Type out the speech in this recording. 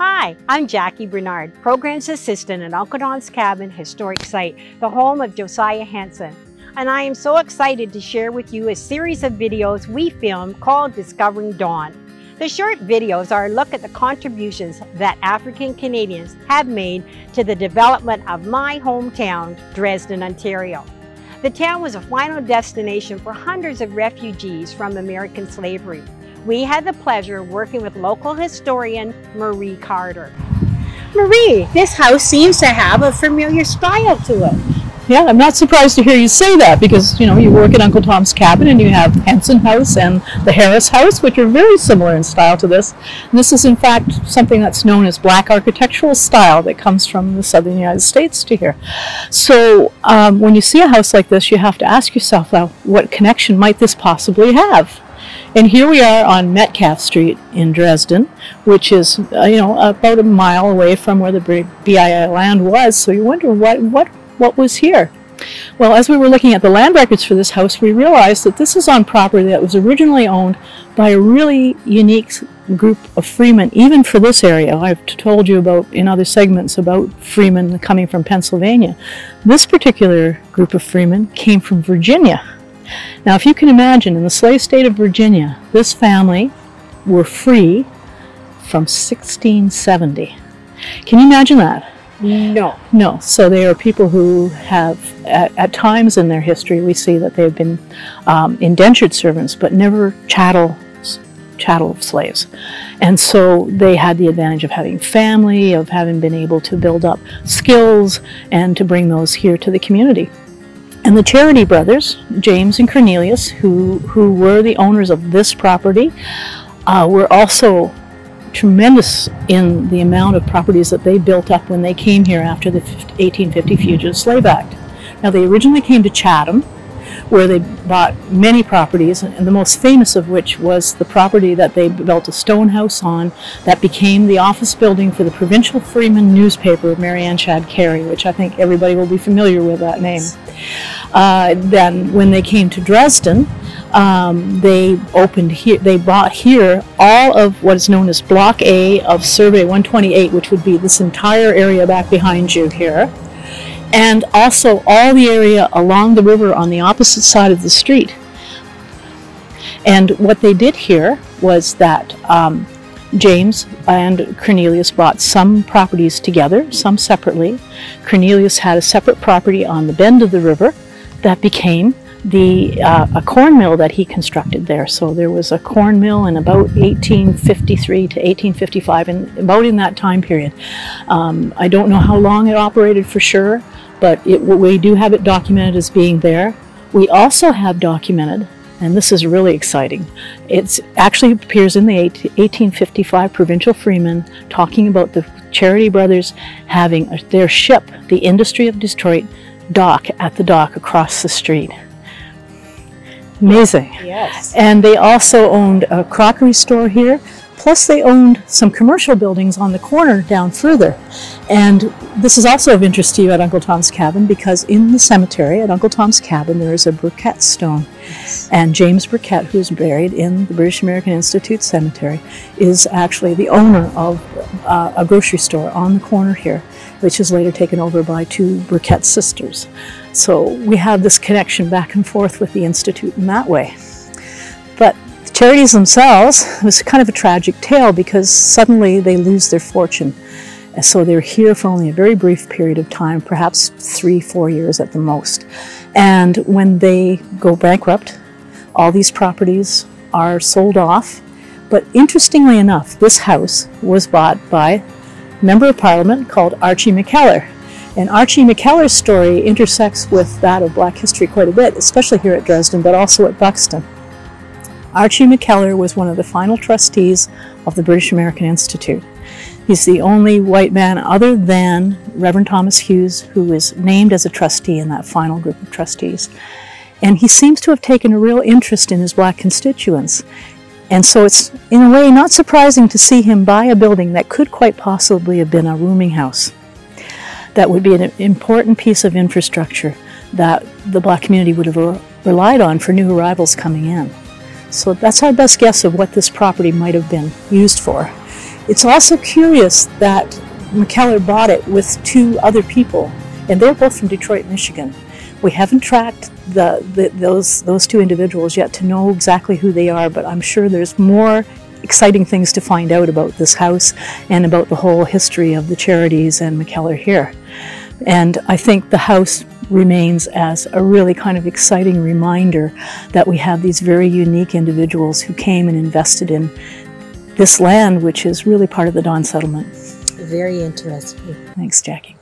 Hi, I'm Jackie Bernard, Programs Assistant at Uncle Tom's Cabin Historic Site, the home of Josiah Henson. And I am so excited to share with you a series of videos we filmed called Discovering Dawn. The short videos are a look at the contributions that African Canadians have made to the development of my hometown, Dresden, Ontario. The town was a final destination for hundreds of refugees from American slavery. We had the pleasure of working with local historian Marie Carter. Marie, this house seems to have a familiar style to it. Yeah, I'm not surprised to hear you say that because, you know, you work at Uncle Tom's Cabin and you have Henson House and the Harris House, which are very similar in style to this. And this is, in fact, something that's known as black architectural style that comes from the southern United States to here. So um, when you see a house like this, you have to ask yourself, well, what connection might this possibly have? And here we are on Metcalf Street in Dresden, which is, uh, you know, about a mile away from where the BAI land was. So you wonder what, what what was here. Well, as we were looking at the land records for this house, we realized that this is on property that was originally owned by a really unique group of freemen, even for this area. I've told you about in other segments about freemen coming from Pennsylvania. This particular group of freemen came from Virginia. Now, if you can imagine, in the slave state of Virginia, this family were free from 1670. Can you imagine that? No. No. So they are people who have, at, at times in their history, we see that they've been um, indentured servants, but never chattel chattel slaves. And so they had the advantage of having family, of having been able to build up skills, and to bring those here to the community. And the Charrity brothers, James and Cornelius, who, who were the owners of this property, uh, were also tremendous in the amount of properties that they built up when they came here after the 1850 Fugitive Slave Act. Now, they originally came to Chatham, where they bought many properties, and the most famous of which was the property that they built a stone house on that became the office building for the Provincial Freeman newspaper Ann Shadd Cary, which I think everybody will be familiar with that name. Uh, then, when they came to Dresden, um, they opened here, they bought here all of what is known as Block A of Survey 128, which would be this entire area back behind you here, and also all the area along the river on the opposite side of the street. And what they did here was that um, James and Cornelius bought some properties together, some separately. Cornelius had a separate property on the bend of the river that became the uh, a corn mill that he constructed there. So there was a corn mill in about 1853 to 1855, and about in that time period. Um, I don't know how long it operated for sure, but it, we do have it documented as being there. We also have documented, and this is really exciting. It actually appears in the 1855 Provincial Freeman talking about the Charrity Brothers having their ship, the Industry of Detroit, dock at the dock across the street. Amazing. Yes. And they also owned a crockery store here. Plus, they owned some commercial buildings on the corner down further. And this is also of interest to you at Uncle Tom's Cabin because in the cemetery at Uncle Tom's Cabin there is a Burkett stone. Yes. And James Burkett, who is buried in the British American Institute Cemetery, is actually the owner of uh, a grocery store on the corner here, which was later taken over by two Burkett sisters. So we have this connection back and forth with the Institute in that way. But the Charritys themselves it was kind of a tragic tale because suddenly they lose their fortune. And so they're here for only a very brief period of time, perhaps three, four years at the most. And when they go bankrupt, all these properties are sold off. But interestingly enough, this house was bought by a member of parliament called Archie McKellar. And Archie McKellar's story intersects with that of Black history quite a bit, especially here at Dresden, but also at Buxton. Archie McKellar was one of the final trustees of the British American Institute. He's the only white man other than Reverend Thomas Hughes who is named as a trustee in that final group of trustees. And he seems to have taken a real interest in his black constituents. And so it's, in a way, not surprising to see him buy a building that could quite possibly have been a rooming house that would be an important piece of infrastructure that the black community would have relied on for new arrivals coming in. So that's our best guess of what this property might have been used for. It's also curious that McKellar bought it with two other people, and they're both from Detroit, Michigan. We haven't tracked the, the, those, those two individuals yet to know exactly who they are, but I'm sure there's more exciting things to find out about this house and about the whole history of the Charritys and McKellar here. And I think the house remains as a really kind of exciting reminder that we have these very unique individuals who came and invested in this land, which is really part of the Dawn settlement. Very interesting. Thanks, Jackie.